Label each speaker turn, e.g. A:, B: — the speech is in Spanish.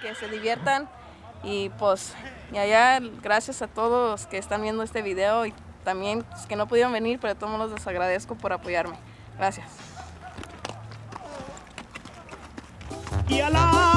A: que se diviertan. Y pues, y allá, gracias a todos que están viendo este video y también pues, que no pudieron venir, pero a todos modos les agradezco por apoyarme. Gracias.
B: Y al amigo